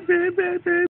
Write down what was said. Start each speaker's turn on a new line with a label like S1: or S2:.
S1: baby, baby.